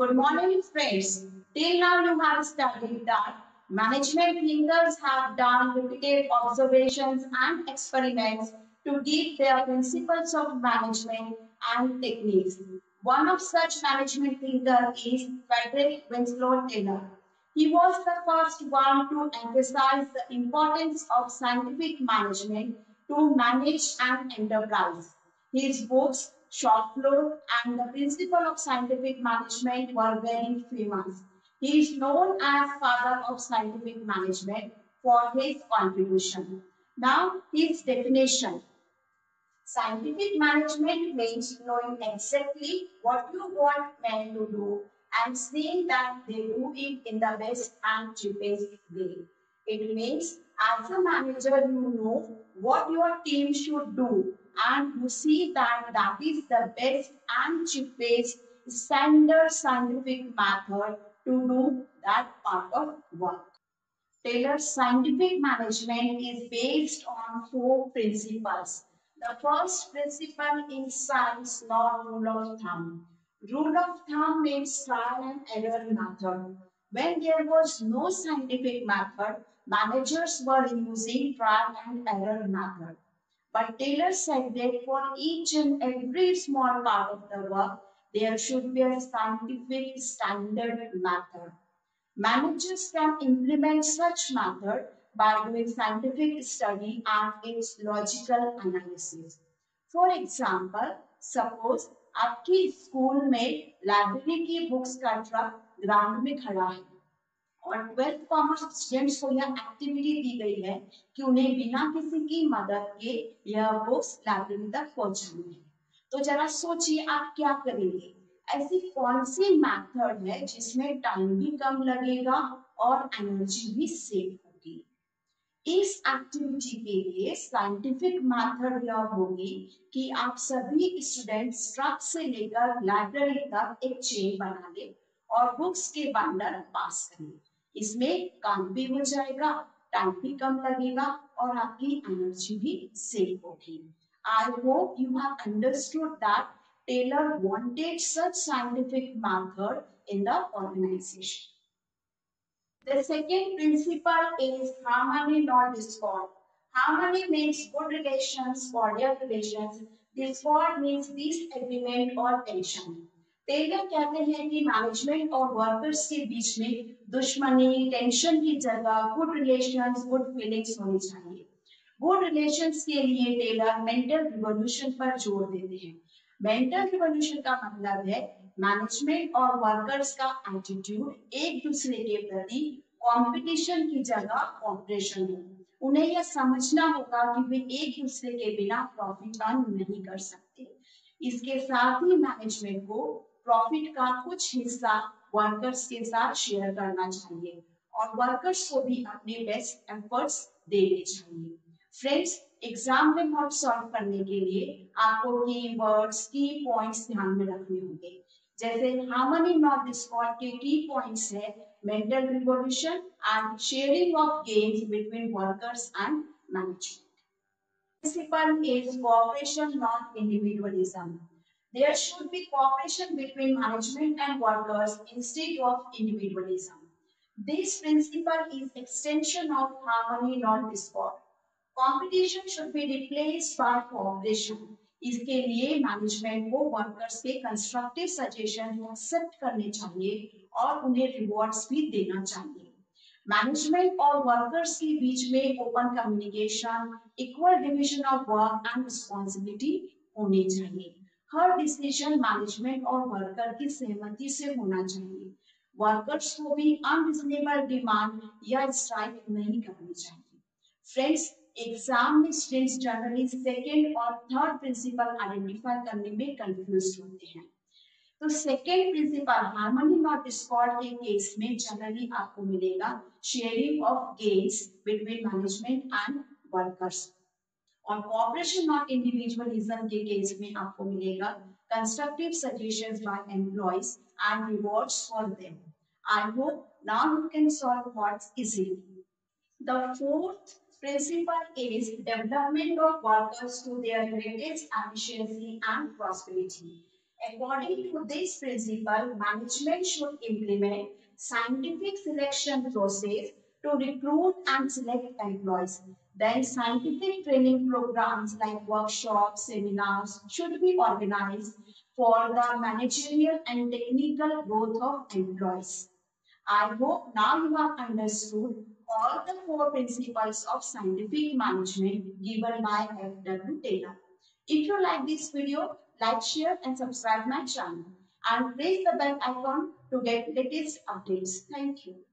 Good morning, friends. Till now, you have studied that management thinkers have done repeated observations and experiments to give their principles of management and techniques. One of such management thinkers is Frederick Winslow Taylor. He was the first one to emphasize the importance of scientific management to manage an enterprise. His books, Shop Floor and the Principle of Scientific Management were very famous. He is known as father of scientific management for his contribution. Now, his definition. Scientific management means knowing exactly what you want men to do and seeing that they do it in the best and cheapest way. It means as a manager, you know what your team should do and you see that that is the best and cheapest standard scientific method to do that part of work. Taylor's scientific management is based on four principles. The first principle is science, not rule of thumb. Rule of thumb means trial and error method. When there was no scientific method, managers were using trial and error method. But Taylor said that for each and every small part of the work, there should be a scientific standard method. Managers can implement such method by doing scientific study and its logical analysis. For example, suppose आपकी school में library की books का truck ground में खड़ा है और twelfth commerce students को यह एक्टिविटी दी गई है कि उन्हें बिना किसी की मदद के यह बुक्स लाइब्रेरी तक पहुंचानी है। तो जरा सोचिए आप क्या करेंगे? ऐसी कौन सी मेथड है जिसमें टाइम भी कम लगेगा और एनर्जी भी सेव होगी? इस एक्टिविटी के लिए साइंटिफिक मेथड यह होगी कि आप सभी स्टूडेंट्स ट्रक से लेकर लाइब्रेरी तक एक चेन बना ले और बुक्स के बंडल पास करें। इसमें काम भी हो जाएगा टाइम भी कम लगेगा और आपकी एनर्जी भी सेव होगी I hope you have understood that Taylor wanted such scientific method in the organization The second principle is harmony, not discord. Harmony means good relations, cordial relations. Discord means disagreement or tension. Taylor कहते हैं कि management और workers के बीच में दुश्मनी tension की जगह गुड रिलेशंस गुड फीलिंग्स होनी चाहिए। गुड रिलेशंस के लिए टेलर मेंटल रिवोल्यूशन पर ज़ोर देते हैं। मेंटल रिवोल्यूशन का मतलब है मैनेजमेंट और वर्कर्स का एटीट्यूड एक दूसरे के प्रति कंपटीशन की जगह कॉपरेशन हो। उन्हें यह समझना होगा कि वे एक दूसरे के बिना प्रॉफिट अर्न नहीं कर सकते। इसके साथ ही मैनेजमेंट को प्रॉफिट का कुछ हिस्सा वर्कर्स के साथ शेयर करना चाहिए और वर्कर्स को भी अपने बेस्ट एफर्ट्स देने चाहिए। फ्रेंड्स एग्ज़ाम में नोट सॉल्व करने के लिए आपको की वर्ड्स की पॉइंट्स ध्यान में रखने होंगे। जैसे हार्मनी नॉट डिस्कॉर्ड के की पॉइंट्स है mental revolution and sharing of gains between workers and management principle is cooperation, not individualism There should be cooperation between management and workers instead of individualism. This principle is extension of harmony, not discord. Competition should be replaced by cooperation. इसके लिए management को workers के constructive suggestion accept करने चाहिए और उन्हें rewards भी देना चाहिए मैनेजमेंट और वर्कर्स के बीच में open communication equal division of work and responsibility होनी चाहिए हर डिसीज़न मैनेजमेंट और वर्कर की सहमति से होना चाहिए। वर्कर्स को भी अनरिजनेबल डिमांड या स्ट्राइक नहीं करनी चाहिए। फ्रेंड्स एग्ज़ाम में स्टूडेंट्स जनरली सेकेंड और थर्ड प्रिंसिपल आइडेंटिफाई करने में कंफ्यूज होते हैं। तो second principle harmony not discord के केस में जनरली आपको मिलेगा sharing of gains between management and workers और कॉपरेशन नॉट इंडिविजुअलिज्म के केस में आपको मिलेगा constructive suggestions by employees and rewards for them I hope now you can solve what's easily the fourth principle is development of workers to their greatest efficiency and prosperity According to this principle, management should implement scientific selection process to recruit and select employees. Then scientific training programs like workshops, seminars should be organized for the managerial and technical growth of employees. I hope now you have understood all the four principles of scientific management given by F.W. Taylor. If you like this video, like, share and subscribe my channel and press the bell icon to get latest updates. Thank you.